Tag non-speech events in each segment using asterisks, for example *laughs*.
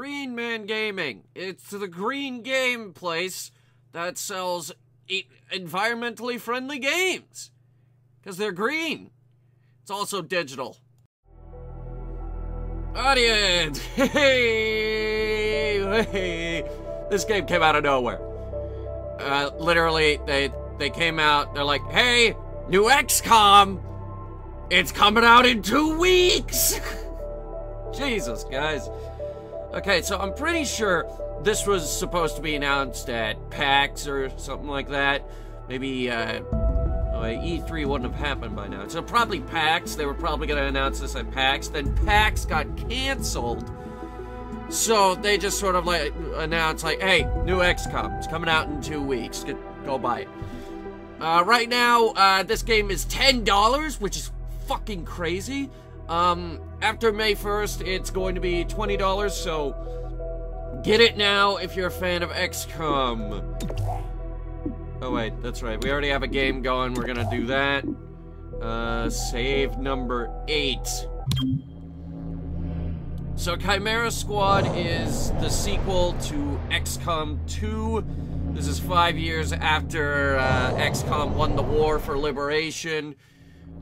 Green Man Gaming. It's the green game place that sells e- environmentally friendly games. Because they're green. It's also digital. Audience! *laughs* Hey! Hey! This game came out of nowhere. Uh, literally, they they came out, they're like, hey, new XCOM! It's coming out in two weeks! *laughs* Jesus, guys. Okay, so I'm pretty sure this was supposed to be announced at PAX or something like that. Maybe, uh, oh, E3 wouldn't have happened by now. So probably PAX. They were probably going to announce this at PAX. Then PAX got canceled. So they just sort of like announced, like, hey, new XCOM. It's coming out in two weeks. Get, go buy it. Uh, right now, uh, this game is $10, which is fucking crazy. Um, after May 1st, it's going to be $20, so get it now if you're a fan of XCOM. Oh wait, that's right. We already have a game going. We're gonna do that. Uh, save number eight. So Chimera Squad is the sequel to XCOM 2. This is five years after uh, XCOM won the war for liberation.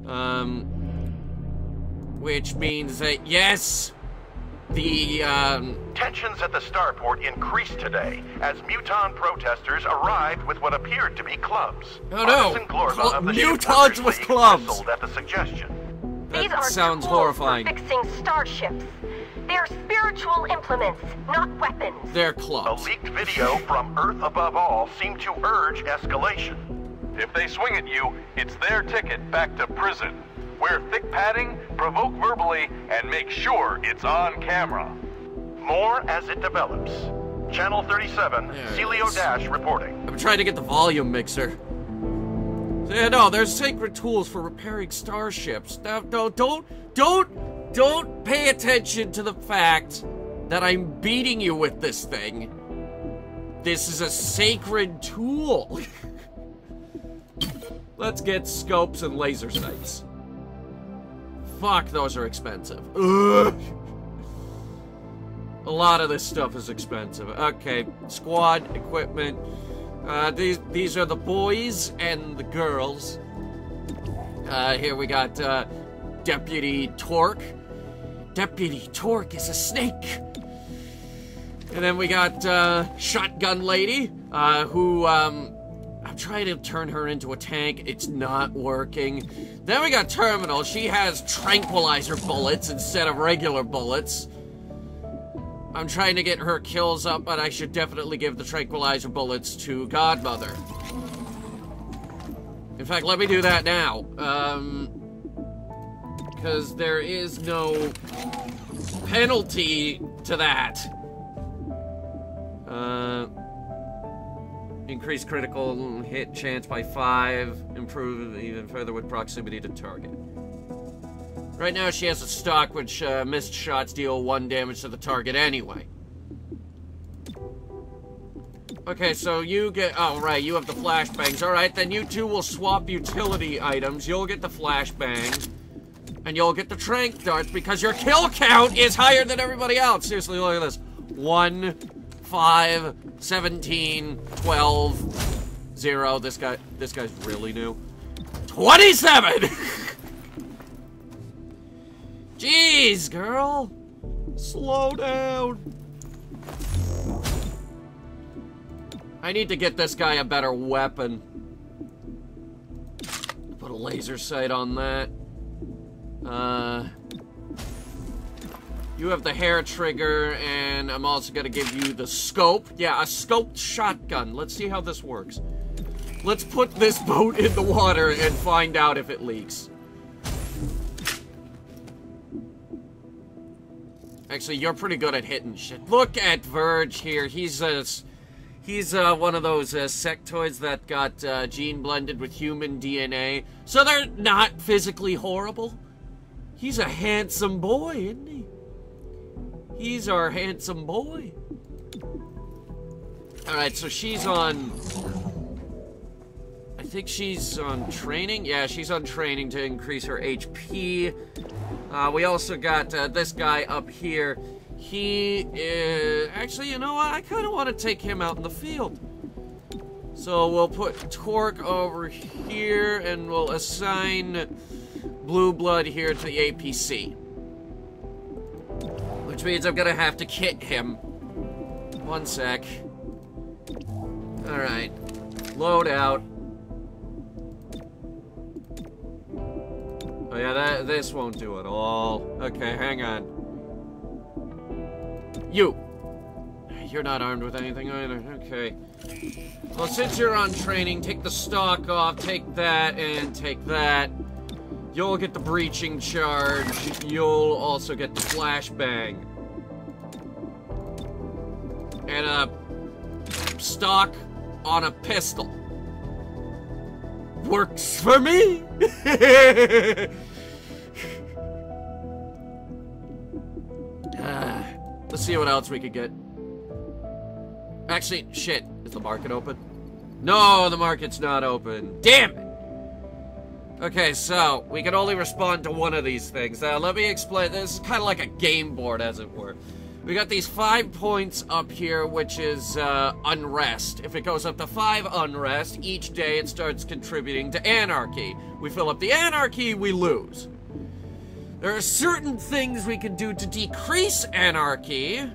Um, which means that, yes, the, um, Tensions at the starport increased today as Muton protesters arrived with what appeared to be clubs. Oh, no. Partisan Cl- Mutons with clubs. at the suggestion. These that are sounds tools horrifying. for fixing starships. They are spiritual implements, not weapons. They're clubs. A leaked video from Earth Above All seemed to urge escalation. If they swing at you, it's their ticket back to prison. Wear thick padding, provoke verbally, and make sure it's on camera. More as it develops. Channel 37, There it Celio. Dash reporting. I'm trying to get the volume mixer. Yeah, no, there's sacred tools for repairing starships. Now, no, don't, don't, don't pay attention to the fact that I'm beating you with this thing. This is a sacred tool. *laughs* Let's get scopes and laser sights. Fuck, those are expensive. Ugh. A lot of this stuff is expensive. Okay, squad equipment. Uh, these these are the boys and the girls. Uh, here we got uh, Deputy Torque. Deputy Torque is a snake. And then we got uh, Shotgun Lady, uh, who um, trying to turn her into a tank. It's not working. Then we got Terminal. She has tranquilizer bullets instead of regular bullets. I'm trying to get her kills up, but I should definitely give the tranquilizer bullets to Godmother. In fact, let me do that now. Um, because there is no penalty to that. Uh, increase critical hit chance by five. Improve even further with proximity to target. Right now, she has a stock which uh, missed shots deal one damage to the target anyway. Okay, so you get. Oh, right, you have the flashbangs. Alright, then you two will swap utility items. You'll get the flashbang. And you'll get the trank darts because your kill count is higher than everybody else. Seriously, look at this 1, 5, 17, 12, 0. This guy, this guy's really new. 27! *laughs* Jeez, girl. Slow down. I need to get this guy a better weapon. Put a laser sight on that. Uh, you have the hair trigger, and I'm also gonna give you the scope. Yeah, a scoped shotgun. Let's see how this works. Let's put this *laughs* boat in the water and find out if it leaks. Actually, you're pretty good at hitting shit. Look at Verge here. He's a, he's uh, one of those uh, sectoids that got uh, gene blended with human DNA, so they're not physically horrible. He's a handsome boy, isn't he? He's our handsome boy. All right, so she's on. I think she's on training. Yeah, she's on training to increase her HP. Uh, we also got uh, this guy up here. He is... Actually, you know what? I kind of want to take him out in the field. So we'll put Torque over here, and we'll assign Blue Blood here to the APC. Which means I'm gonna have to kit him. One sec. Alright. Load out. Oh yeah, that this won't do it all. Okay, hang on. You! You're not armed with anything either. Okay. Well, since you're on training, take the stock off, take that, and take that. You'll get the breaching charge. You'll also get the flashbang. And a stock on a pistol. Works for me! *laughs* Ah, let's see what else we could get. Actually, shit. Is the market open? No, the market's not open. Damn it! Okay, so, we can only respond to one of these things. Now, let me explain. This is kind of like a game board, as it were. We got these five points up here, which is uh, unrest. If it goes up to five unrest, each day it starts contributing to anarchy. We fill up the anarchy, we lose. There are certain things we can do to decrease anarchy.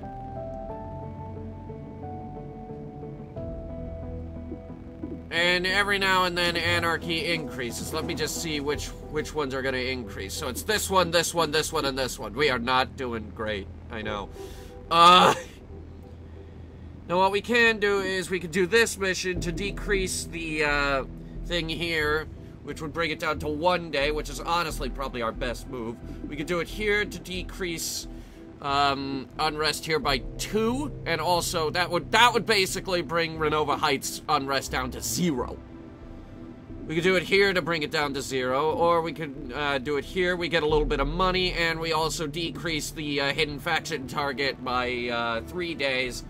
And every now and then anarchy increases. Let me just see which which ones are going to increase. So it's this one, this one, this one, and this one. We are not doing great. I know. Uh *laughs* Now what we can do is we could do this mission to decrease the uh thing here, which would bring it down to one day, which is honestly probably our best move. We could do it here to decrease um, unrest here by two, and also that would that would basically bring Renova Heights unrest down to zero. We could do it here to bring it down to zero, or we could uh, do it here. We get a little bit of money, and we also decrease the uh, hidden faction target by uh, three days.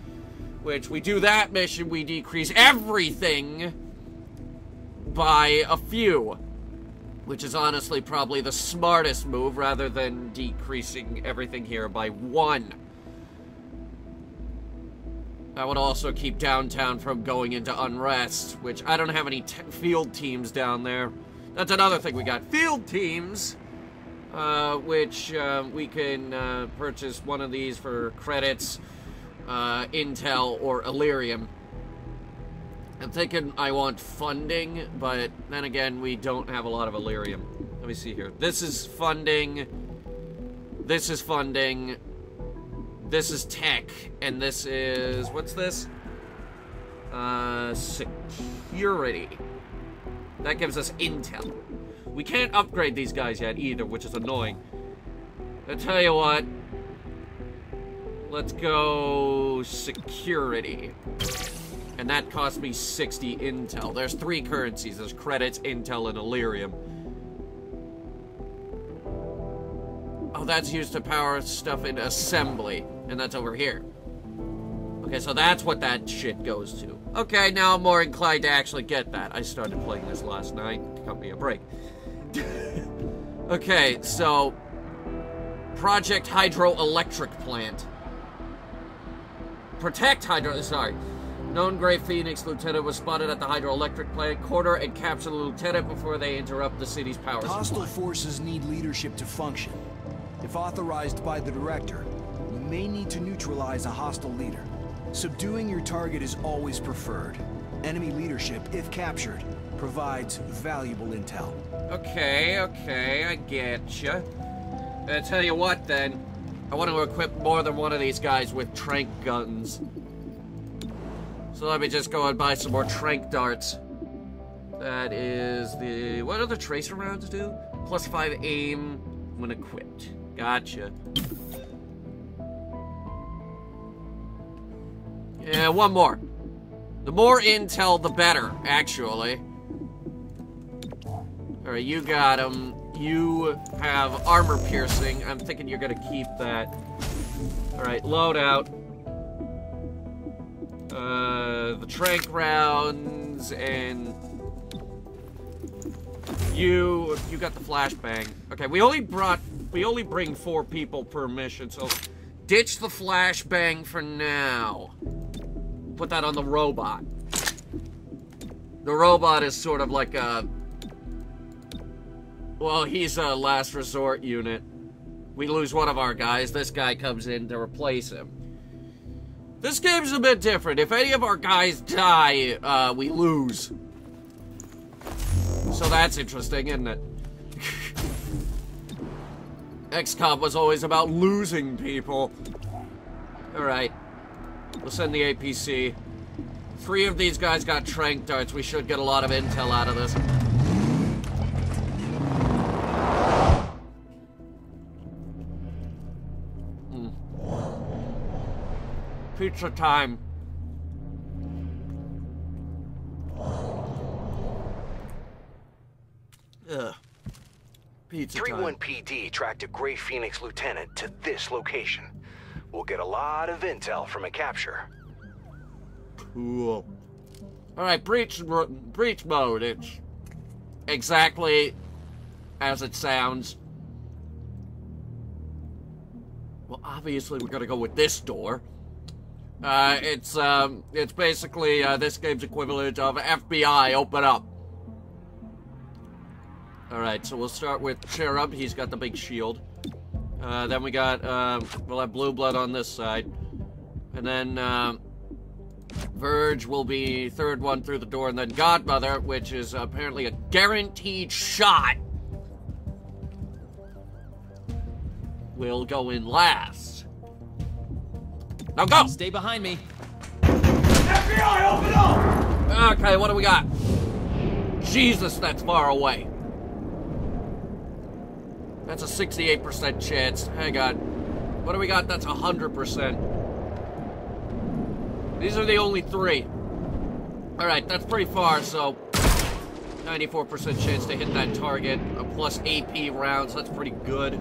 Which we do that mission, we decrease everything by a few. Which is honestly probably the smartest move rather than decreasing everything here by one. That would also keep downtown from going into unrest, which I don't have any field teams down there. That's another thing we got. Field teams, uh, which uh, we can uh, purchase one of these for credits, uh, Intel, or Elerium. I'm thinking I want funding, but then again, we don't have a lot of Elerium. Let me see here. This is funding. This is funding. This is tech. And this is... What's this? Uh, security. That gives us intel. We can't upgrade these guys yet either, which is annoying. I tell you what. Let's go security and that cost me 60 intel. There's three currencies. There's credits, intel, and Elerium. Oh, that's used to power stuff in assembly, and that's over here. Okay, so that's what that shit goes to. Okay, now I'm more inclined to actually get that. I started playing this last night. Cut me a break. *laughs* okay, so... Project Hydroelectric Plant. Protect Hydro... Sorry. Known Gray Phoenix lieutenant was spotted at the hydroelectric plant. Corner and capture the lieutenant before they interrupt the city's power supply. Hostile forces need leadership to function. If authorized by the director, you may need to neutralize a hostile leader. Subduing your target is always preferred. Enemy leadership, if captured, provides valuable intel. Okay, okay, I get you. Uh, I tell you what, then. I want to equip more than one of these guys with trank guns. So let me just go and buy some more trank darts. That is the... What do the tracer rounds do? Plus 5 aim when equipped. Gotcha. Yeah, one more. The more intel, the better, actually. Alright, you got him. You have armor piercing. I'm thinking you're gonna keep that. Alright, load out. Uh, the trank rounds, and you you got the flashbang. Okay, we only brought we only bring four people per mission, so ditch the flashbang for now. Put that on the robot. The robot is sort of like a. Well, he's a last resort unit. We lose one of our guys, this guy comes in to replace him. This game's a bit different. If any of our guys die, uh, we lose. So that's interesting, isn't it? *laughs* XCOM was always about losing people. Alright. We'll send the APC. Three of these guys got trank darts. We should get a lot of intel out of this. Pizza time. Ugh. Pizza time. 3-1 PD tracked a Gray Phoenix lieutenant to this location. We'll get a lot of intel from a capture. Cool. All right, breach breach mode. It's exactly as it sounds. Well, obviously we're gonna go with this door. Uh, it's um, it's basically uh, this game's equivalent of FBI. Open up. All right, so we'll start with Cherub. He's got the big shield. Uh, then we got um, we'll have Blue Blood on this side, and then. Um, Verge will be third one through the door, and then Godmother, which is apparently a guaranteed shot, will go in last. Now go! Stay behind me. FBI, open up! Okay, what do we got? Jesus, that's far away. That's a 68% chance. Hang on. What do we got? That's 100%. These are the only three. Alright, that's pretty far, so 94% chance to hit that target. A plus AP rounds, that's pretty good.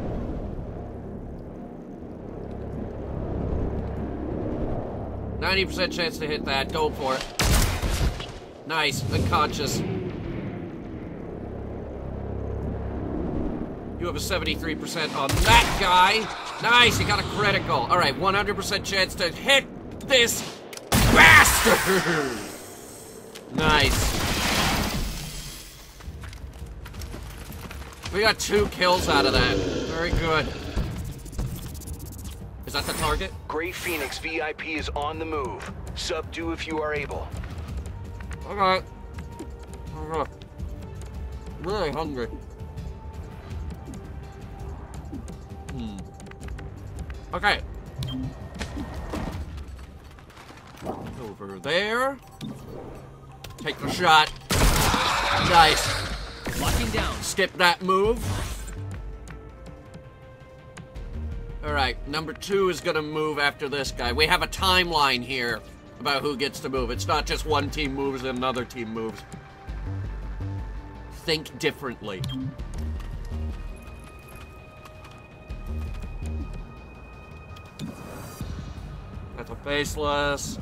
Ninety percent chance to hit that. Go for it. Nice. Unconscious. You have a 73% on that guy. Nice, you got a critical. All right, 100% chance to hit this bastard. Nice. We got two kills out of that. Very good. Is that the target? Gray Phoenix VIP is on the move. Subdue if you are able. Okay. Okay. Really hungry. Hmm. Okay. Over there. Take the shot. Nice. Locking down. Skip that move. Alright, number two is gonna move after this guy. We have a timeline here about who gets to move. It's not just one team moves and another team moves. Think differently. That's a faceless.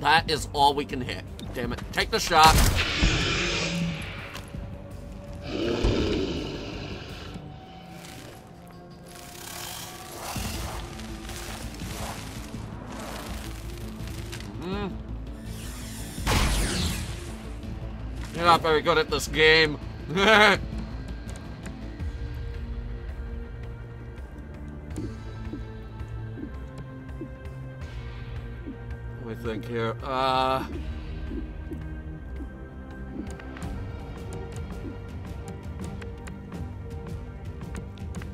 That is all we can hit. Damn it. Take the shot. Not very good at this game. *laughs* Let me think here. Uh.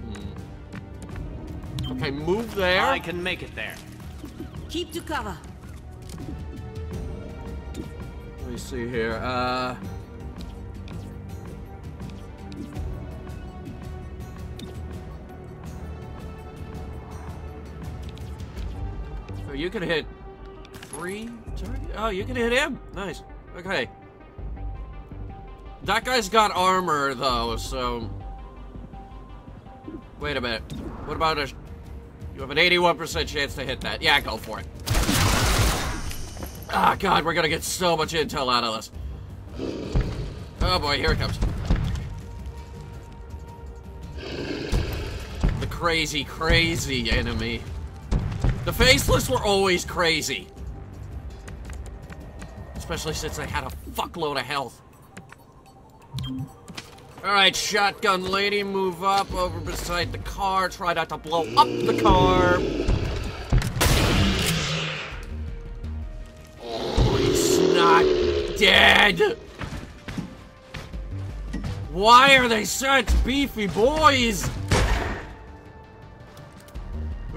hmm. Okay, move there. I can make it there. Keep to cover. Let me see here. Uh. You can hit three target. Oh, you can hit him. Nice. Okay. That guy's got armor though, so. Wait a minute. What about a? You have an 81% chance to hit that. Yeah, go for it. Ah, God, we're gonna get so much intel out of this. Oh boy, here it comes. The crazy, crazy enemy. The Faceless were always crazy. Especially since they had a fuckload of health. Alright, shotgun lady, move up over beside the car. Try not to blow up the car. Oh, he's not dead. Why are they such beefy boys?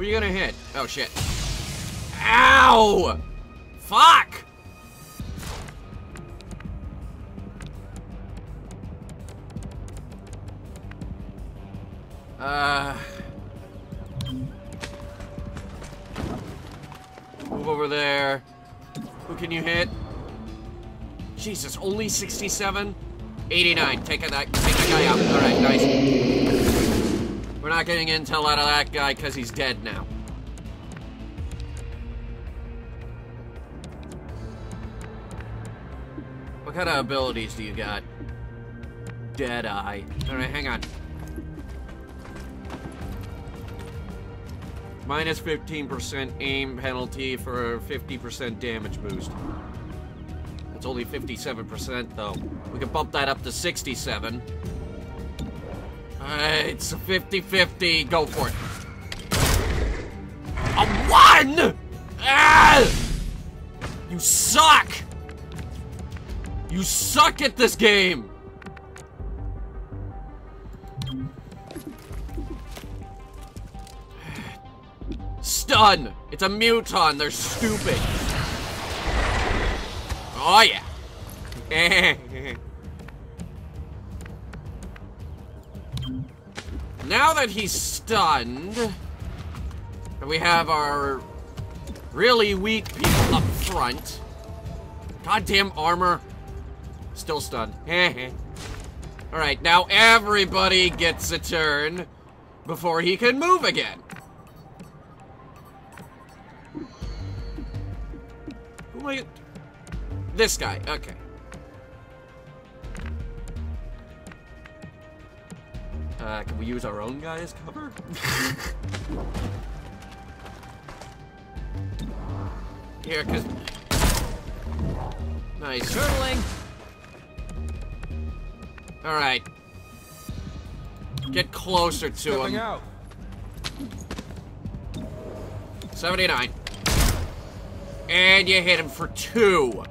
Are you gonna hit? Oh shit. Ow! Fuck! Uh. Move over there. Who can you hit? Jesus, only 67? 89. Take, that, take that guy out. Alright, nice. We're not getting intel out of that guy because he's dead now. What kind of abilities do you got? Deadeye. Alright, hang on. Minus 15% aim penalty for 50% damage boost. It's only 57% though. We can bump that up to 67. Alright, it's a 50-50. Go for it. A one! Ah! You suck! You suck at this game! Stun! It's a muton, they're stupid. Oh yeah. *laughs* now that he's stunned, we have our really weak people up front. Goddamn armor. Still stunned. *laughs* Alright, now everybody gets a turn before he can move again. Who am I... This guy, okay. Uh, can we use our own guy as cover? Here, cause... Nice. Turtling. Alright. Get closer to Stepping him. out. 79. And you hit him for two.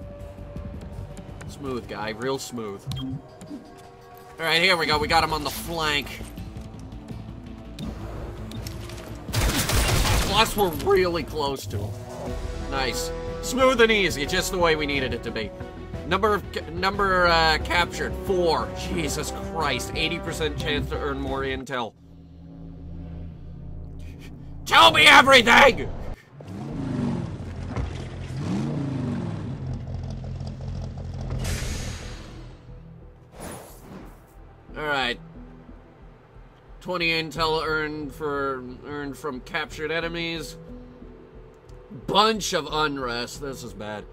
Smooth guy, real smooth. Alright, here we go. We got him on the flank. Plus, we're really close to him. Nice. Smooth and easy, just the way we needed it to be. Number of number uh, captured four. Jesus Christ, 80% chance to earn more intel. Tell me everything! Alright. 20 intel earned for earned from captured enemies. Bunch of unrest. This is bad.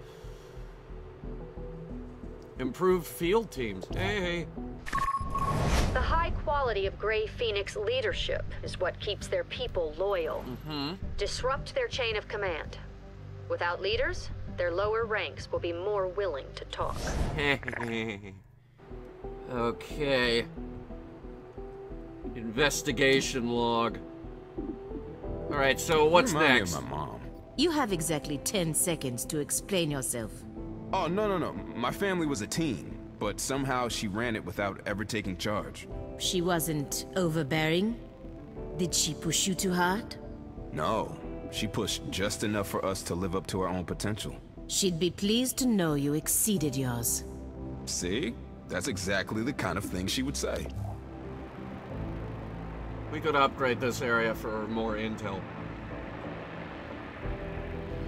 Improved field teams. Hey, hey. The high quality of Gray Phoenix leadership is what keeps their people loyal. Hmm. Disrupt their chain of command. Without leaders, their lower ranks will be more willing to talk. *laughs* okay. Investigation log. Alright, so what's Remind me of next? my mom. You have exactly 10 seconds to explain yourself. Oh, no, no, no. My family was a team, but somehow she ran it without ever taking charge. She wasn't overbearing? Did she push you too hard? No, she pushed just enough for us to live up to our own potential. She'd be pleased to know you exceeded yours. See? That's exactly the kind of thing she would say. We could upgrade this area for more intel.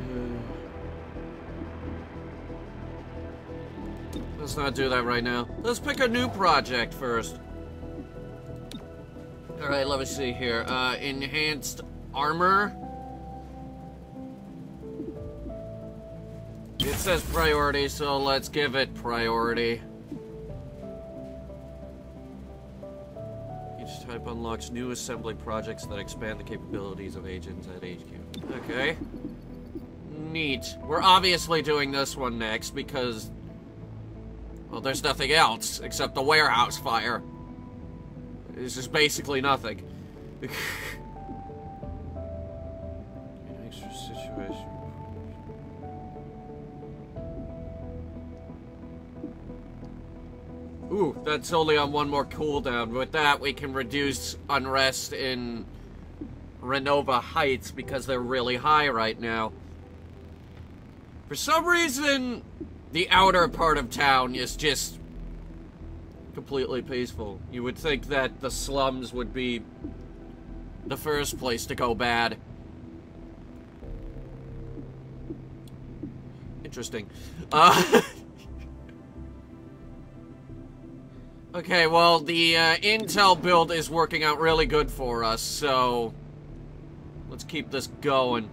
*sighs* Let's not do that right now. Let's pick a new project first. Alright, let me see here. Uh, enhanced armor. It says priority, so let's give it priority. Type unlocks new assembly projects that expand the capabilities of agents at HQ. Okay. Neat. We're obviously doing this one next because... Well, there's nothing else except the warehouse fire. This is basically nothing. *laughs* An extra situation. Ooh, that's only on one more cooldown. With that, we can reduce unrest in Renova Heights because they're really high right now. For some reason, the outer part of town is just completely peaceful. You would think that the slums would be the first place to go bad. Interesting. Uh, *laughs* okay, well, the uh, intel build is working out really good for us, so let's keep this going.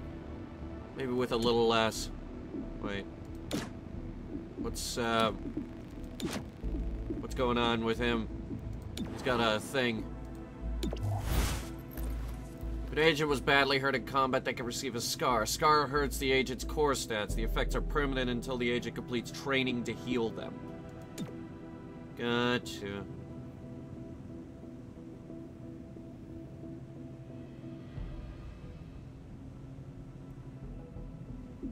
Maybe with a little less. Wait. What's, uh... What's going on with him? He's got a thing. An agent was badly hurt in combat, they can receive a scar. Scar hurts the agent's core stats. The effects are permanent until the agent completes training to heal them. Gotcha.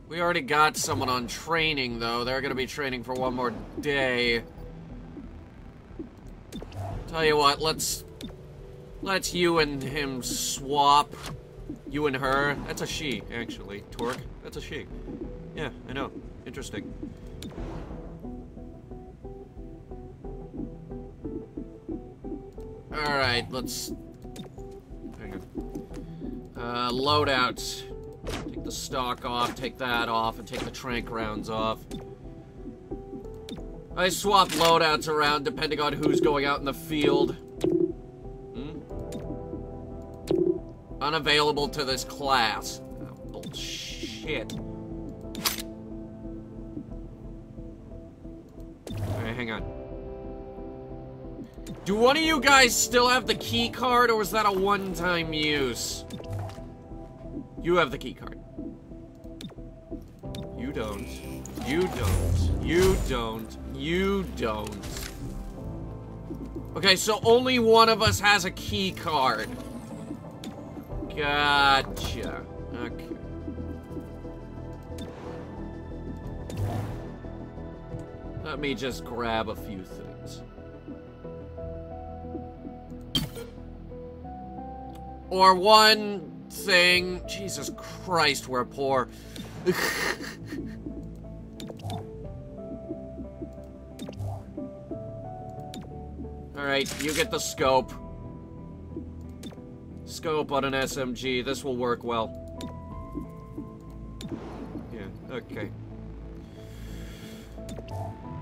We already got someone on training, though. They're gonna be training for one more day. Tell you what, let's... Let's you and him swap. You and her. That's a she, actually. Torque. That's a she. Yeah, I know. Interesting. Alright, let's... Uh, loadouts. Take the stock off, take that off, and take the trank rounds off. I swap loadouts around depending on who's going out in the field. Hmm? Unavailable to this class. Oh, bullshit. Alright, hang on. Do one of you guys still have the key card, or was that a one-time use? You have the key card. You don't. You don't. You don't. You don't. Okay, so only one of us has a key card. Gotcha. Okay. Let me just grab a few things. Or one thing. Jesus Christ, we're poor. *laughs* Alright, you get the scope. Scope on an SMG. This will work well. Yeah, okay.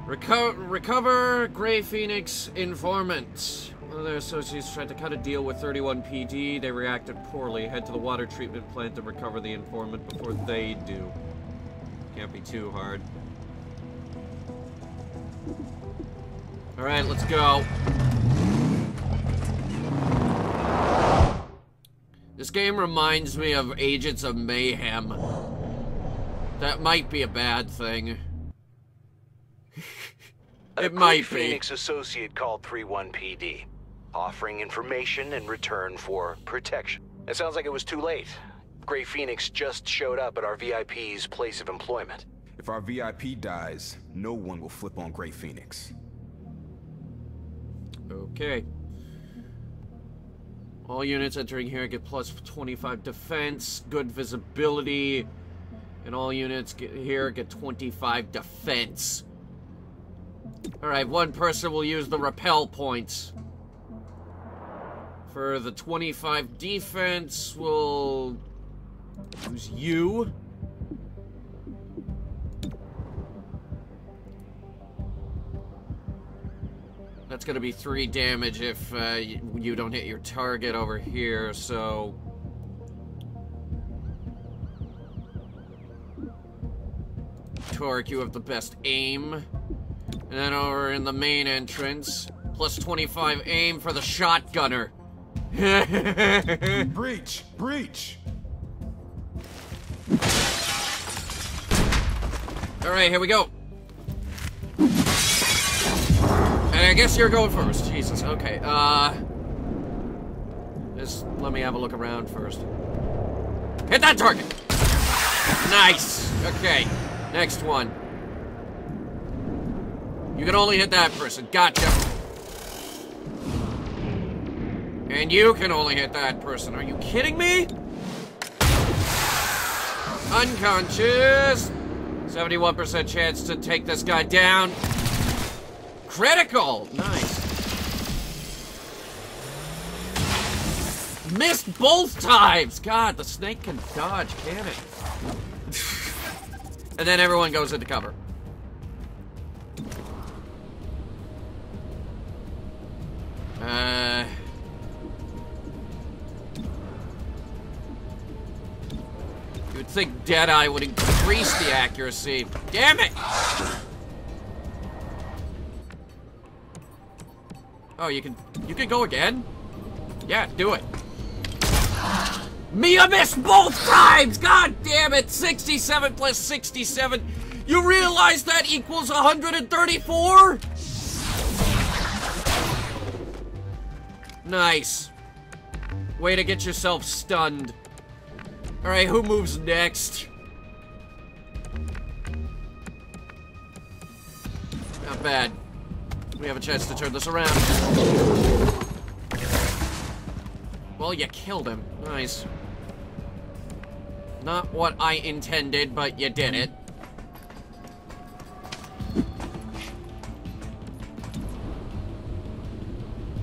Reco recover Gray Phoenix informant. Their associates tried to cut a deal with 31 PD. They reacted poorly. Head to the water treatment plant to recover the informant before they do. Can't be too hard. Alright, let's go. This game reminds me of Agents of Mayhem. That might be a bad thing. *laughs* it might be. Phoenix associate called 31 PD, offering information in return for protection. It sounds like it was too late. Gray Phoenix just showed up at our VIP's place of employment. If our VIP dies, no one will flip on Gray Phoenix. Okay. All units entering here get plus 25 defense, good visibility, and all units get here get 25 defense. Alright, one person will use the repel points. For the 25 defense, we'll use you. That's gonna be three damage if uh, you don't hit your target over here, so... Torque, you have the best aim. And then over in the main entrance, plus 25 aim for the shotgunner. *laughs* breach! Breach! Alright, here we go. And I guess you're going first. Jesus, okay. Uh. Just let me have a look around first. Hit that target! Nice! Okay, next one. You can only hit that person. Gotcha. And you can only hit that person. Are you kidding me? Unconscious. 71% chance to take this guy down. Critical! Nice. Missed both times! God, the snake can dodge, can it? *laughs* and then everyone goes into cover. Uh... You would think Deadeye would increase the accuracy. Damn it! Oh, you can you can go again? Yeah, do it. Mia missed both times! God damn it! 67 plus 67. You realize that equals 134? Nice. Way to get yourself stunned. Alright, who moves next? Not bad. We have a chance to turn this around. Well, you killed him. Nice. Not what I intended, but you did it.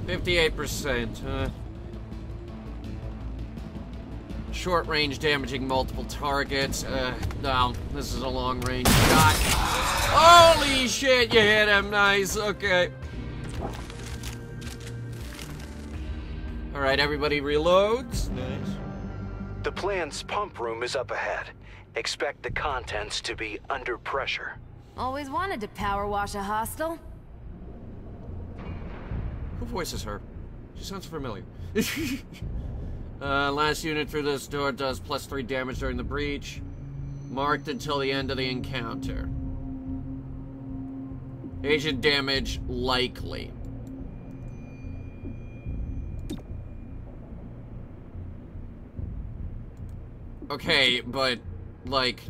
Fifty-eight percent. Uh, short range damaging multiple targets. Uh, no, this is a long range shot. Holy shit, you hit him. Nice. Okay. All right, everybody reloads. Nice. The plant's pump room is up ahead. Expect the contents to be under pressure. Always wanted to power wash a hostel. Who voices her? She sounds familiar. *laughs* uh, last unit through this door does plus three damage during the breach. Marked until the end of the encounter. Agent damage likely. Okay, but, like...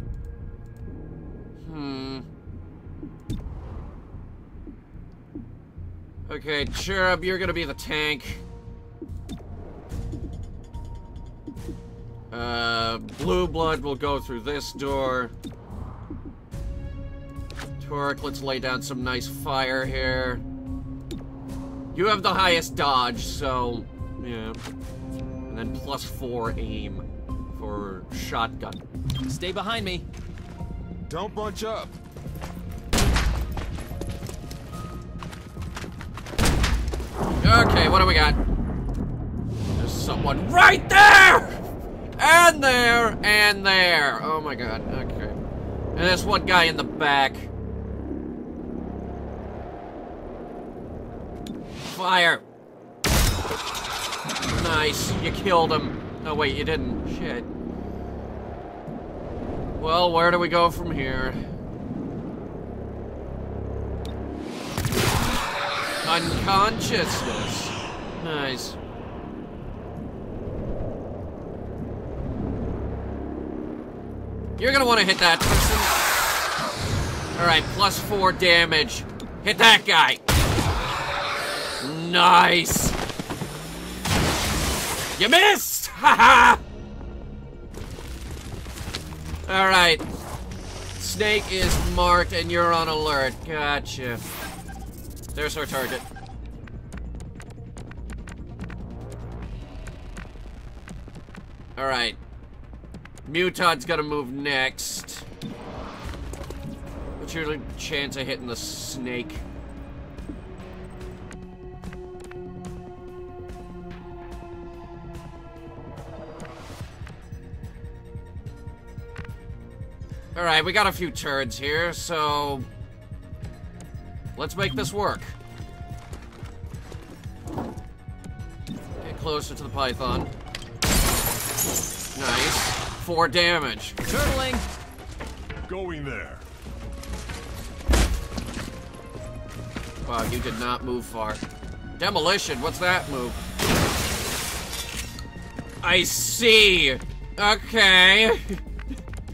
Hmm... Okay, Cherub, you're gonna be the tank. Uh, Blue Blood will go through this door. Torque, let's lay down some nice fire here. You have the highest dodge, so, yeah. And then plus four aim for shotgun. Stay behind me. Don't bunch up. Okay, what do we got? There's someone right there! And there, and there. Oh my god, okay. And there's one guy in the back. Fire! Nice, you killed him. No, wait, you didn't. Shit. Well, where do we go from here? Unconsciousness. Nice. You're gonna want to hit that person. Alright, plus four damage. Hit that guy. Nice. You missed! *laughs* Haha! Alright. Snake is marked and you're on alert. Gotcha. There's our target. Alright. Mutant's gonna move next. What's your chance of hitting the snake? Alright, we got a few turds here, so... Let's make this work. Get closer to the python. Nice. Four damage. Turtling. Going there. Wow, you did not move far. Demolition, what's that move? I see. Okay.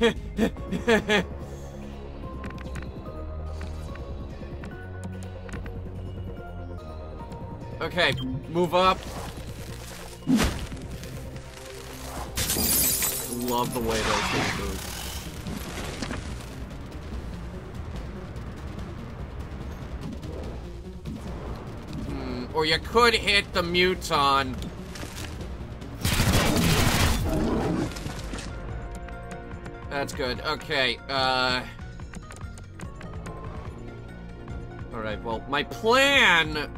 *laughs* okay, move up. Love the way those things move. Hmm, or you could hit the muton. That's good. Okay, uh... Alright, well, my plan...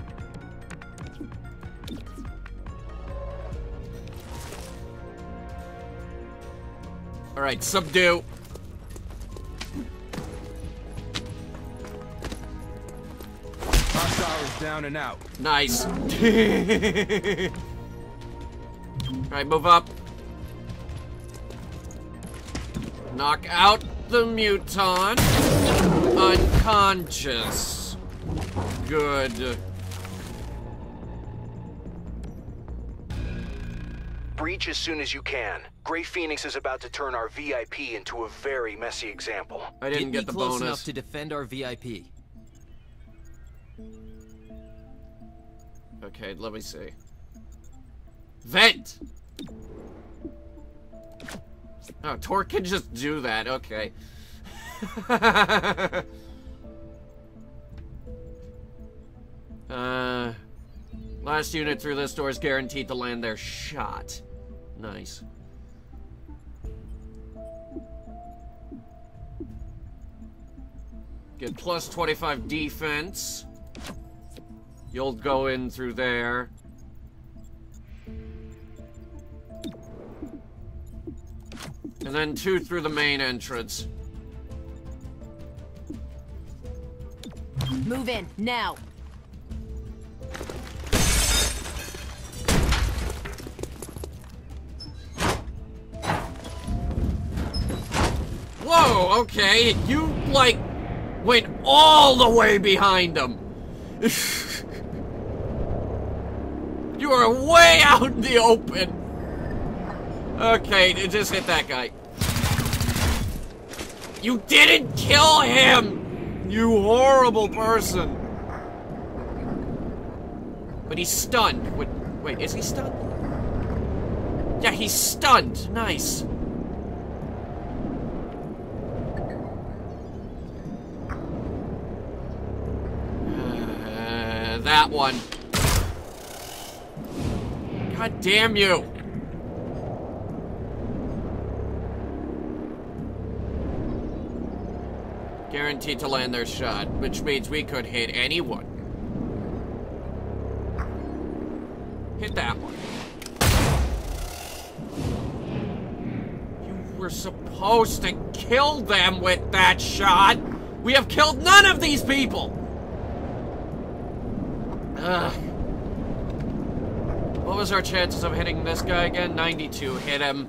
Alright, subdue. Hostiles down and out. Nice. *laughs* Alright, move up. Knock out the muton. Unconscious. Good. Breach as soon as you can. Gray Phoenix is about to turn our VIP into a very messy example. I didn't get, get the me close bonus. enough to defend our VIP. Okay, let me see. Vent! Oh, Torque can just do that, okay. *laughs* uh, last unit through this door is guaranteed to land their shot. Nice. Get plus 25 defense. You'll go in through there. And then two through the main entrance. Move in, now. Whoa, okay. You, like, went all the way behind him. *laughs* you are way out in the open. Okay, just hit that guy. You didn't kill him! You horrible person. But he's stunned. Wait, wait, is he stunned? Yeah, he's stunned. Nice. Uh, that one. God damn you. Guaranteed to land their shot, which means we could hit anyone. Hit that one. You were supposed to kill them with that shot. We have killed none of these people. Ugh. What was our chances of hitting this guy again? 92. Hit him.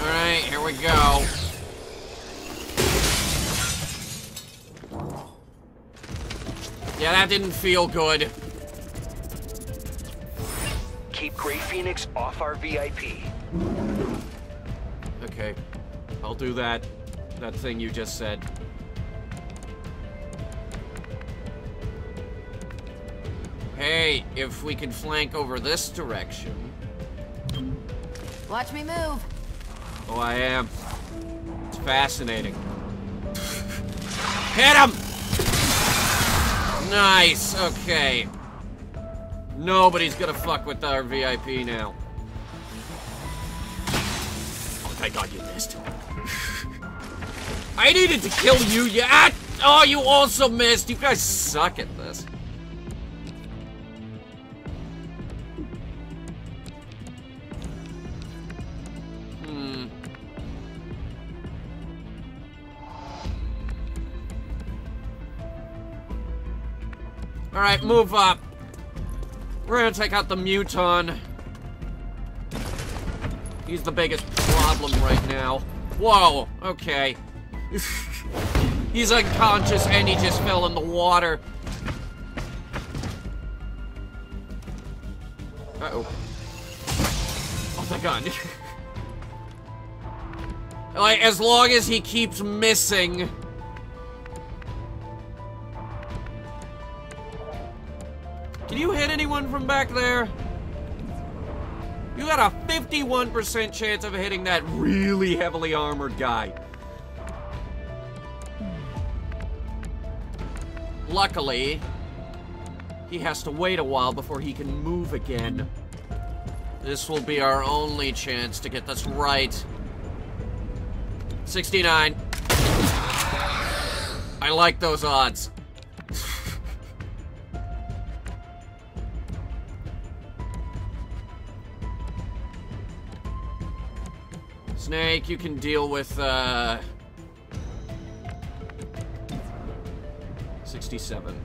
Alright, here we go. Yeah, that didn't feel good. Keep Gray Phoenix off our VIP. Okay. I'll do that. That thing you just said. Hey, if we can flank over this direction. Watch me move. Oh, I am. It's fascinating. Hit him! Nice, okay. Nobody's gonna fuck with our VIP now. Oh, thank God you missed. I needed to kill you, you ah! Oh, you also missed. You guys suck at this. Alright, move up. We're gonna take out the Muton. He's the biggest problem right now. Whoa, okay. *laughs* He's unconscious and he just fell in the water. Uh-oh. Oh, thank God. *laughs* like, as long as he keeps missing... you hit anyone from back there? You got a 51% chance of hitting that really heavily armored guy. Luckily, he has to wait a while before he can move again. This will be our only chance to get this right. 69. I like those odds. Snake, you can deal with, uh... 67.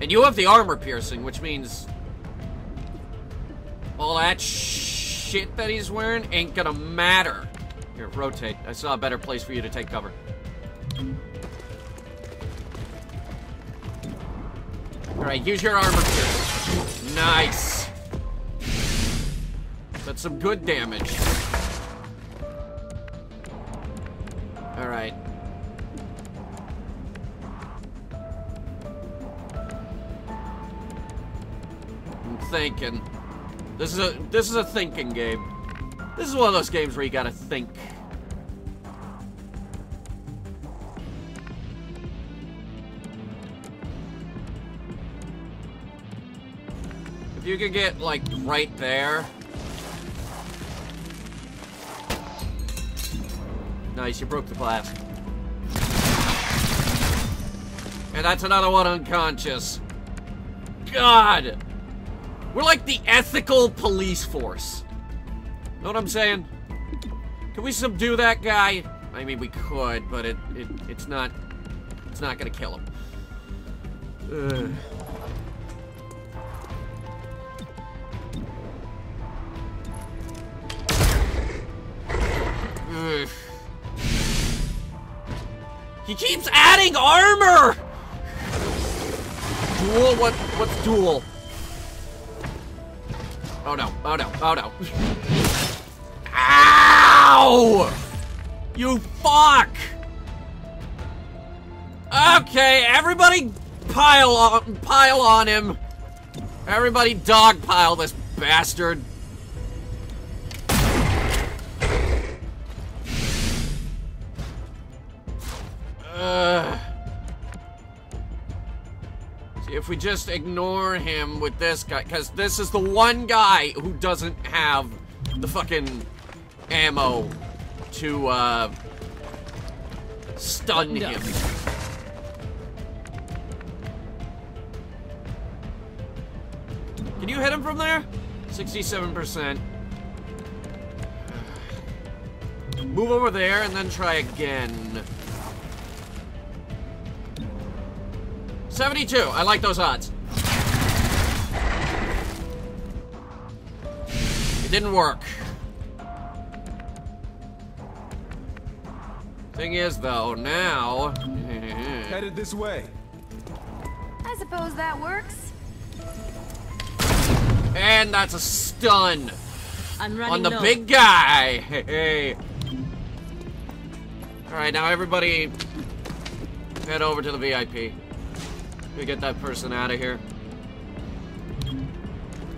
And you have the armor piercing, which means... All that shit that he's wearing ain't gonna matter. Here, rotate. I saw a better place for you to take cover. Alright, use your armor piercing. Nice. That's some good damage. Alright. I'm thinking. This is a this is a thinking game. This is one of those games where you gotta think. If you could get like right there. Nice, you broke the glass. And that's another one unconscious. God! We're like the ethical police force. Know what I'm saying? Can we subdue that guy? I mean, we could, but it, it it's not it's not gonna kill him. Ugh. Ugh. He keeps adding armor! Duel? What, what's duel? Oh no, oh no, oh no. Ow! You fuck! Okay, everybody pile on, pile on him. Everybody dogpile this bastard. Uh, see, if we just ignore him with this guy, because this is the one guy who doesn't have the fucking ammo to, uh, stun him. Can you hit him from there? 67%. Move over there and then try again. 72. I like those odds. It didn't work. Thing is, though, now... *laughs* Headed this way. I suppose that works. And that's a stun. I'm On the low. big guy. *laughs* Hey. Alright, now everybody head over to the VIP. We get that person out of here.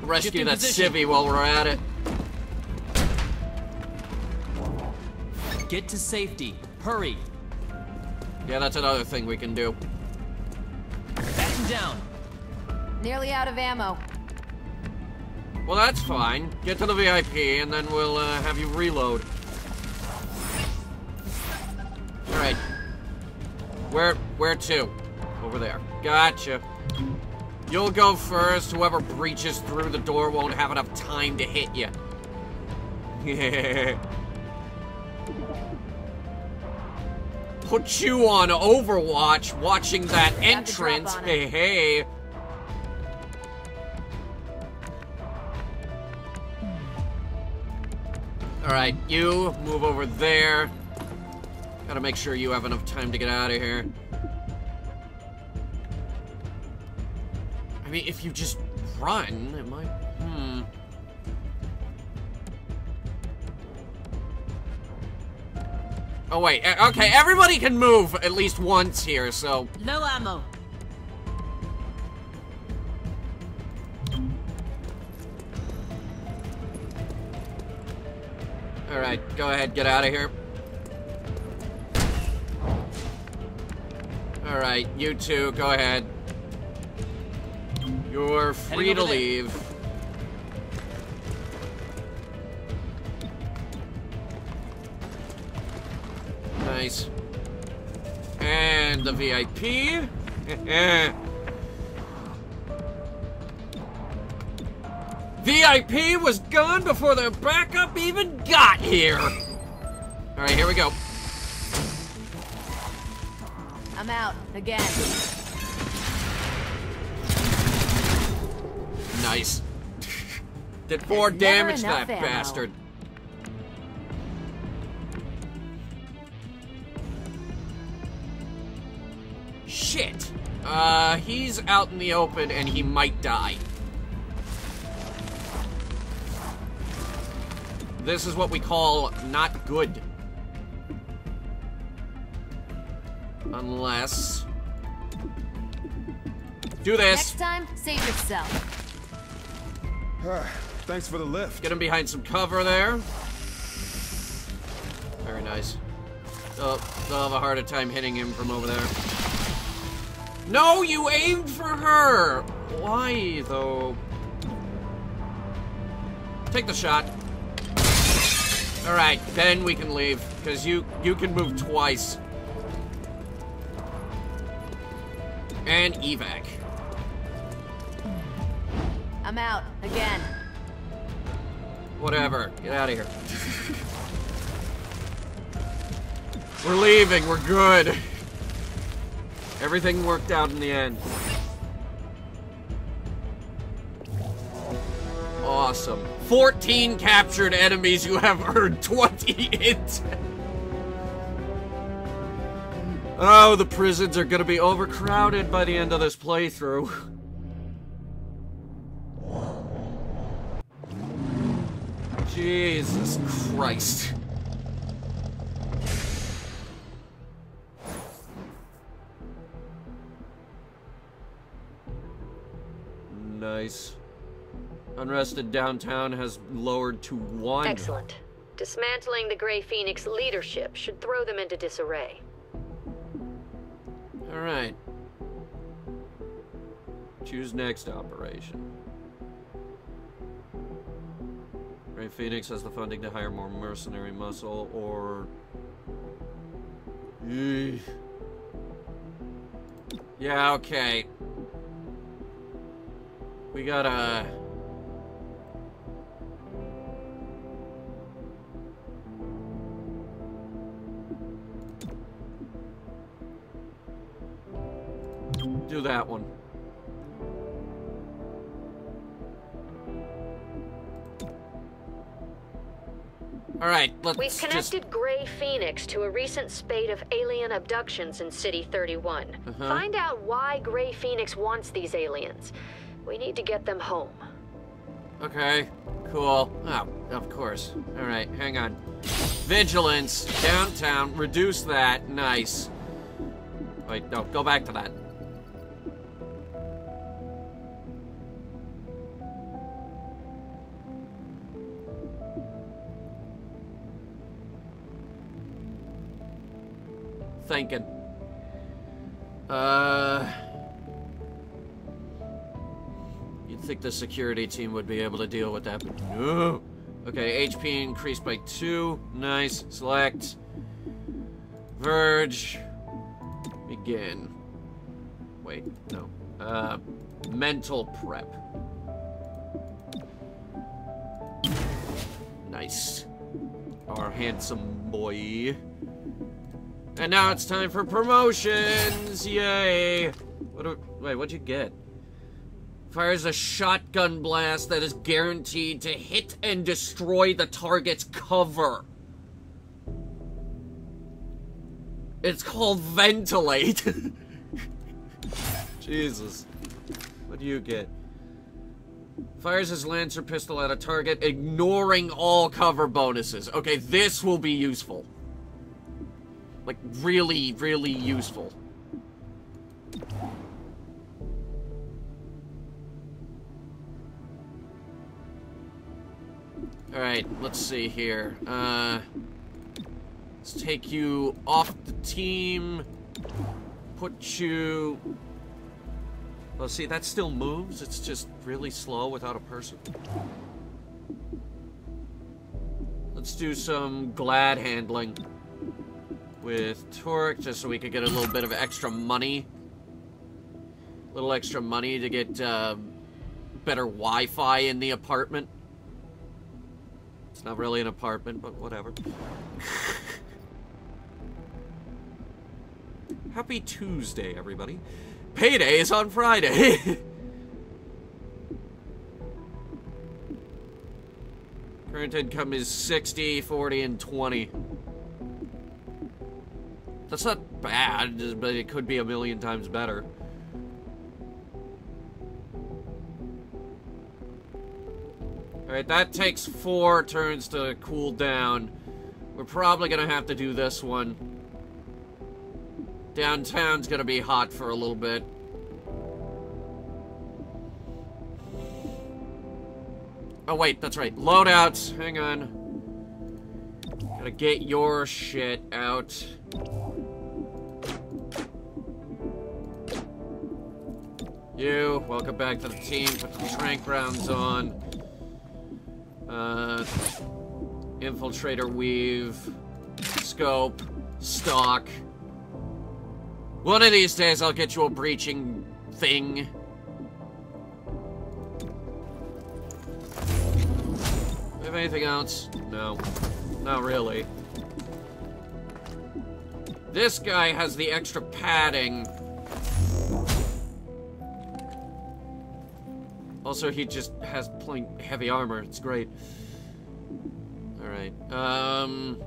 Rescue that position. civvy while we're at it. Get to safety. Hurry. Yeah, that's another thing we can do. Batten down. Nearly out of ammo. Well, that's fine. Get to the VIP, and then we'll uh, have you reload. Alright. Where, where to? Over there. Gotcha. You'll go first. Whoever breaches through the door won't have enough time to hit you. *laughs* Put you on Overwatch watching that entrance. Hey, hey. Alright, you move over there. Gotta make sure you have enough time to get out of here. I mean, if you just run, it might... Hmm. Oh, wait. Okay, everybody can move at least once here, so... Low ammo. Alright, go ahead, get out of here. Alright, you two, go ahead. You're free to over there. leave. Nice. And the VIP. *laughs* VIP was gone before the backup even got here. All right, here we go. I'm out again. Nice. *laughs* Did four There's damage to that ammo. bastard. Shit. Uh, he's out in the open and he might die. This is what we call not good. Unless... Do this. Next time, save yourself. *sighs* Thanks for the lift. Get him behind some cover there. Very nice. They'll, they'll have a harder time hitting him from over there. No, you aimed for her! Why, though? Take the shot. Alright, then we can leave, because you, you can move twice. And evac. I'm out again. Whatever. Get out of here. *laughs* We're leaving. We're good. Everything worked out in the end. Awesome. 14 captured enemies you have earned 20 intel. *laughs* Oh, the prisons are gonna be overcrowded by the end of this playthrough. Jesus Christ. Nice. Unrested downtown has lowered to one. Excellent. Dismantling the Gray Phoenix leadership should throw them into disarray. Alright. Choose next operation. Gray Phoenix has the funding to hire more mercenary muscle, or... Yeah, okay. We gotta... Do that one. All right, let's We've just... connected Gray Phoenix to a recent spate of alien abductions in City 31. Uh-huh. Find out why Gray Phoenix wants these aliens. We need to get them home. Okay, cool. Oh, of course. All right, hang on. Vigilance, downtown, reduce that. Nice. Wait, no, go back to that. Thinking. Uh... You'd think the security team would be able to deal with that, but no. Okay, HP increased by two. Nice. Select. Verge. Begin. Wait, no. Uh, mental prep. Nice. Our handsome boy. And now it's time for promotions! Yay! What? Do, wait, what'd you get? Fires a shotgun blast that is guaranteed to hit and destroy the target's cover. It's called ventilate. *laughs* Jesus. What do you get? Fires his Lancer pistol at a target, ignoring all cover bonuses. Okay, this will be useful. Like, really, really useful. Alright, let's see here. Uh, let's take you off the team. Put you... Well, see, that still moves. It's just really slow without a person. Let's do some glad handling with Torque, just so we could get a little bit of extra money. A little extra money to get uh, better Wi-Fi in the apartment. It's not really an apartment, but whatever. *laughs* Happy Tuesday, everybody. Payday is on Friday. *laughs* Current income is 60, 40, and 20. That's not bad, but it could be a million times better. Alright, that takes four turns to cool down. We're probably gonna have to do this one. Downtown's gonna be hot for a little bit. Oh wait, that's right. Loadouts. Hang on. Gotta get your shit out. You, welcome back to the team. Put the tranq rounds on. Uh, infiltrator weave, scope, stock. One of these days I'll get you a breaching thing. Have anything else? No. Not really. This guy has the extra padding. Also, he just has plain heavy armor. It's great. Alright. Um...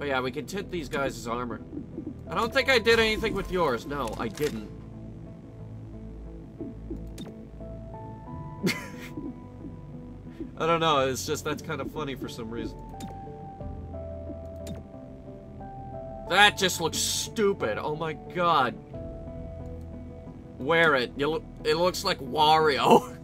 Oh yeah, we can tint these guys' armor. I don't think I did anything with yours. No, I didn't. *laughs* I don't know, it's just that's kind of funny for some reason. That just looks stupid. Oh my god. Wear it. You look, it looks like Wario.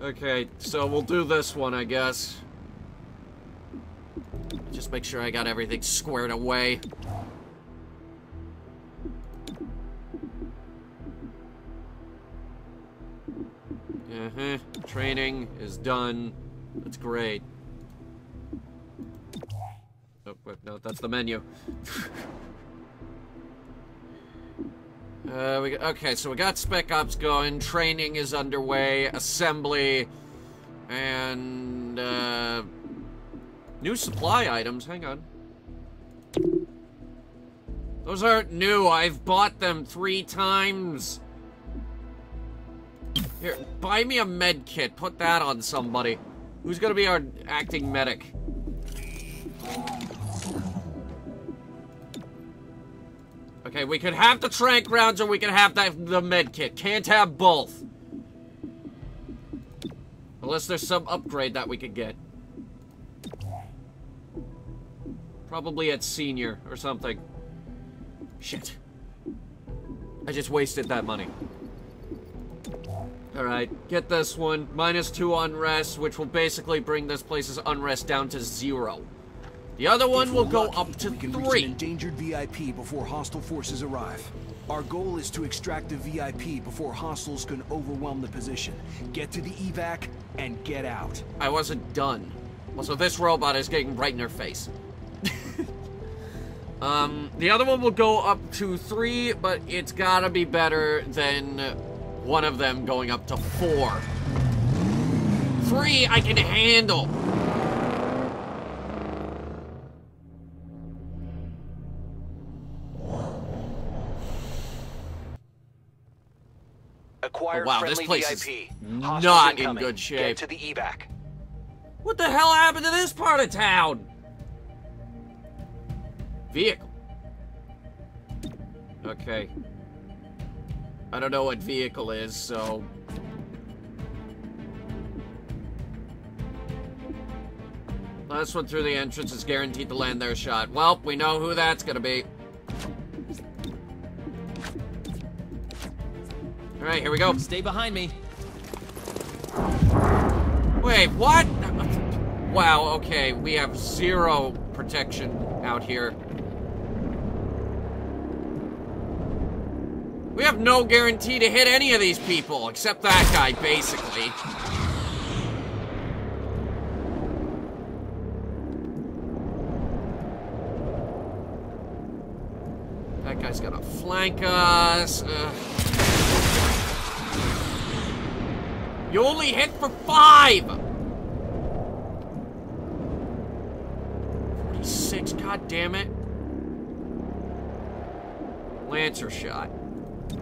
*laughs* okay, so we'll do this one, I guess. Just make sure I got everything squared away. Training is done. That's great. Oh, wait, no, that's the menu. *laughs* uh, we okay, so we got Spec Ops going. Training is underway. Assembly. And, uh... New supply items. Hang on. Those aren't new. I've bought them three times. Here, buy me a med kit. Put that on somebody. Who's gonna be our acting medic? Okay, we could have the tranq rounds or we can have that, the med kit. Can't have both. Unless there's some upgrade that we could get. Probably at senior or something. Shit. I just wasted that money. Alright, get this one. Minus two unrest, which will basically bring this place's unrest down to zero. The other one will go up to we can three. Reach an endangered VIP before hostile forces arrive. Our goal is to extract the VIP before hostiles can overwhelm the position. Get to the evac and get out. I wasn't done. Also, this robot is getting right in her face. *laughs* um, the other one will go up to three, but it's gotta be better than one of them going up to four. Three I can handle. Acquired Oh, wow, this place is VIP. not Hostiles in good shape. Get to the evac. What the hell happened to this part of town? Vehicle. Okay. I don't know what vehicle is, so... Last one through the entrance is guaranteed to land their shot. Well, we know who that's gonna be. Alright, here we go. Stay behind me. Wait, what? Wow, okay, we have zero protection out here. We have no guarantee to hit any of these people, except that guy, basically. That guy's gonna flank us. Ugh. You only hit for five! 46, god damn it. Lancer shot.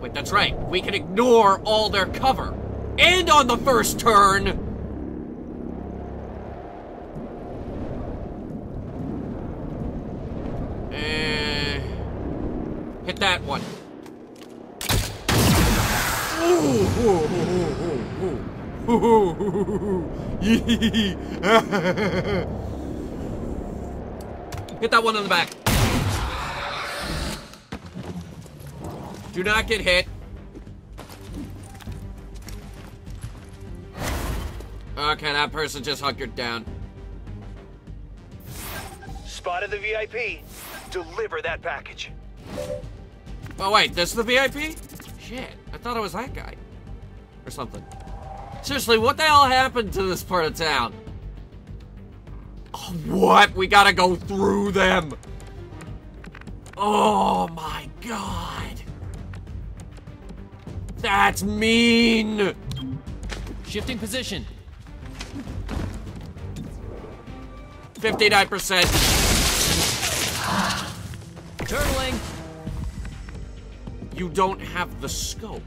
Wait, that's right. We can ignore all their cover. And on the first turn! Eh, hit that one. *laughs* Hit that one in the back. Do not get hit. Okay, that person just hunkered down. Spotted the VIP. Deliver that package. Oh wait, this is the VIP? Shit, I thought it was that guy. Or something. Seriously, what the hell happened to this part of town? Oh, what? We gotta go through them. Oh my god. That's mean. Shifting position. 59%. Turtling. You don't have the scope.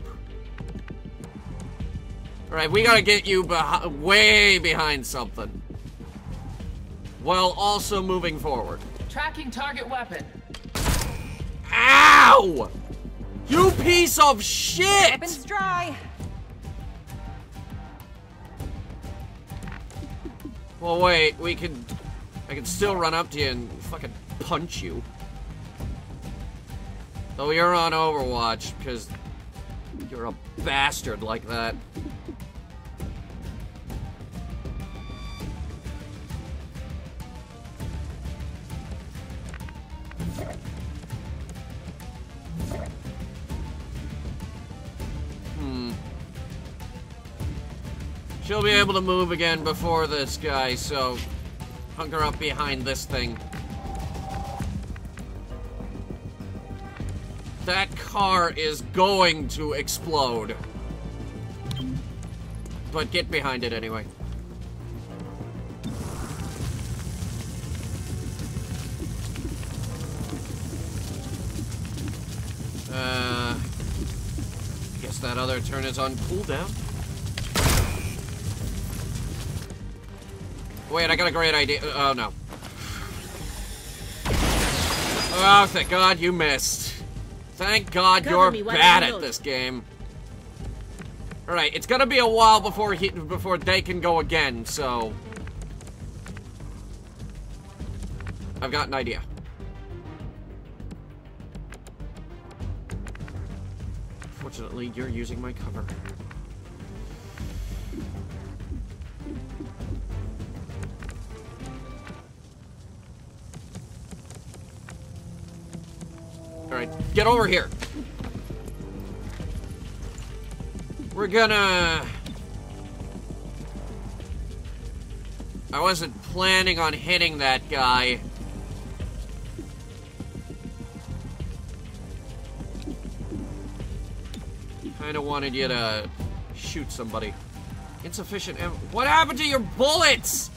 Alright, we gotta get you beh way behind something. While also moving forward. Tracking target weapon. Ow! You piece of shit! Weapons dry. Well, wait, we can... I can still run up to you and fucking punch you. Though you're on Overwatch, because you're a bastard like that. She'll be able to move again before this guy, so hunker up behind this thing. That car is going to explode. But get behind it anyway. Uh, guess that other turn is on cooldown. Wait, I got a great idea. Uh, oh, no. Oh, thank God you missed. Thank God Cover you're bad at this game. Alright, it's gonna be a while before he before they can go again, so... I've got an idea. Fortunately, you're using my cover. Get over here. We're gonna... I wasn't planning on hitting that guy. Kinda wanted you to shoot somebody. Insufficient ammo. What happened to your bullets?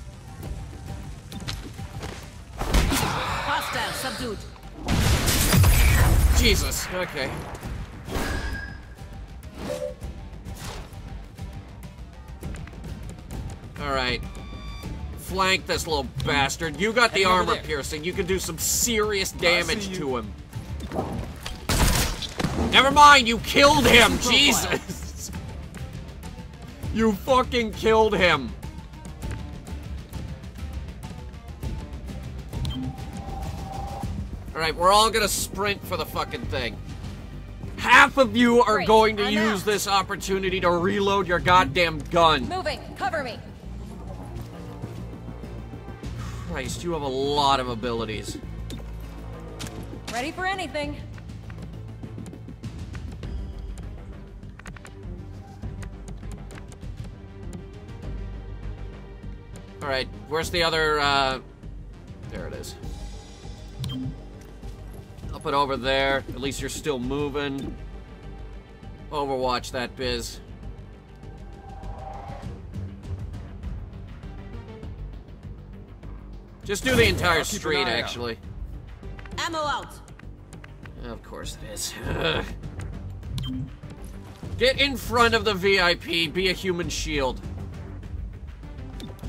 Hostile subdued. Jesus. Okay. All right. Flank this little bastard. You got the armor piercing. You can do some serious damage to him. Never mind, you killed him. *laughs* Jesus. You fucking killed him. All right, we're all gonna sprint for the fucking thing. Half of you are Great, going to I'm use out. this opportunity to reload your goddamn gun. Moving. Cover me. Christ, you have a lot of abilities. Ready for anything. All right, where's the other? Uh, there it is. Up and over there. At least you're still moving. Overwatch that biz. Just do the entire I'll keep an street, actually. Ammo out. Of course it is. Ugh. *laughs* Get in front of the VIP. Be a human shield.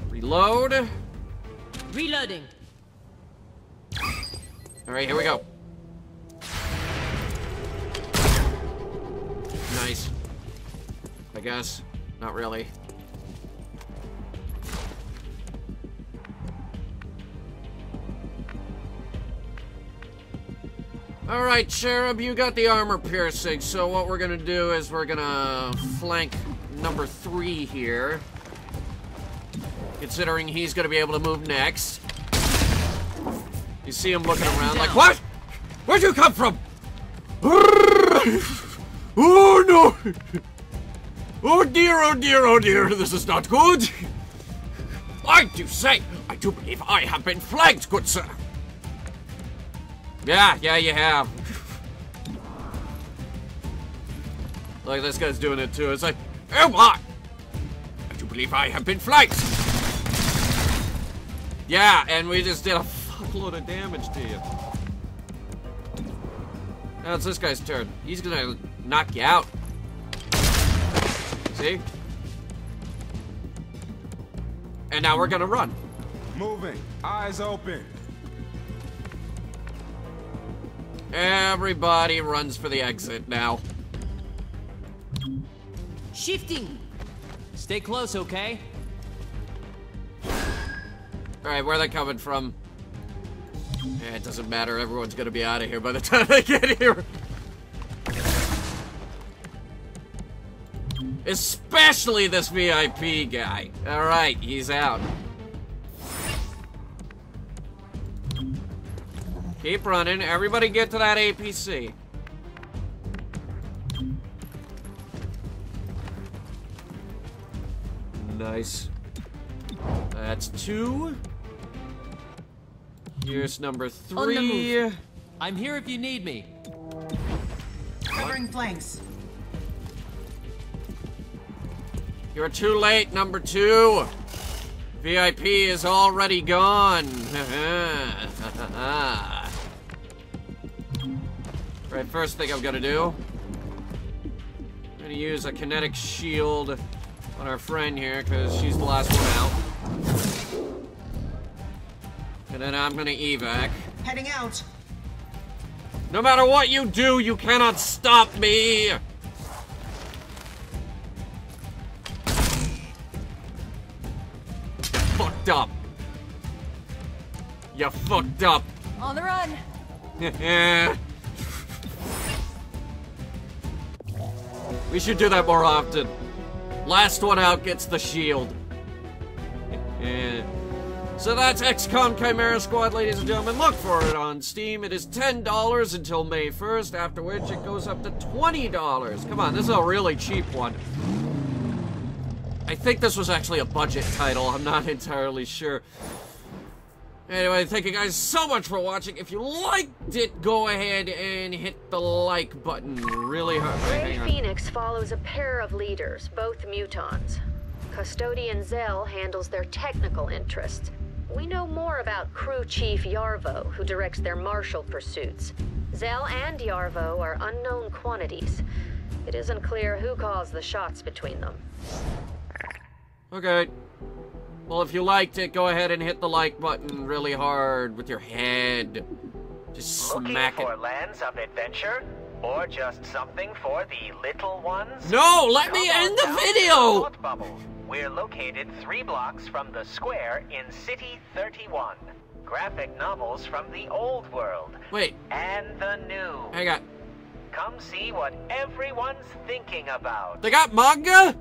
Reload. Reloading. All right, here we go. Nice. I guess. Not really. All right, Cherub, you got the armor piercing. So what we're gonna do is we're gonna flank number three here. Considering he's gonna be able to move next. You see him looking around like, what? Where'd you come from? *laughs* *laughs* Oh no! Oh dear, oh dear, oh dear, this is not good. I do say, I do believe I have been flagged, good sir. Yeah, yeah, you have. Look, this guy's doing it too. It's like, oh my! I do believe I have been flanked. Yeah, and we just did a fuckload of damage to you. Now it's this guy's turn. He's gonna knock you out. See? And now we're gonna run. Moving. Eyes open. Everybody runs for the exit now. Shifting. Stay close, okay? Alright, where are they coming from? Yeah, it doesn't matter. Everyone's gonna be out of here by the *laughs* time they get here. Especially this VIP guy. Alright, he's out. Keep running. Everybody get to that APC. Nice. That's two. Here's number On the three. move. I'm here if you need me. Covering flanks. You're too late, number two. VIP is already gone. *laughs* right, first thing I'm gonna do. I'm gonna use a kinetic shield on our friend here, because she's the last one out. And then I'm gonna evac. Heading out. No matter what you do, you cannot stop me! Fucked up. You fucked up. On the run. *laughs* we should do that more often. Last one out gets the shield. *laughs* So that's XCOM Chimera Squad, ladies and gentlemen. Look for it on Steam. It is $10 until May 1st, after which it goes up to $20. Come on, this is a really cheap one. I think this was actually a budget title. I'm not *laughs* entirely sure. Anyway, thank you guys so much for watching. If you liked it, go ahead and hit the like button really hard. Gray. Phoenix follows a pair of leaders, both mutons. Custodian Zell handles their technical interests. We know more about Crew Chief Yarvo, who directs their martial pursuits. Zell and Yarvo are unknown quantities. It isn't clear who calls the shots between them. Okay. Well, if you liked it, go ahead and hit the like button really hard with your head. Just smack Looking it. for lands of adventure? Or just something for the little ones? No, let me Come on end the video! Bubble. We're located three blocks from the square in City 31. Graphic novels from the old world. Wait. And the new. Hang on. Come see what everyone's thinking about. They got manga?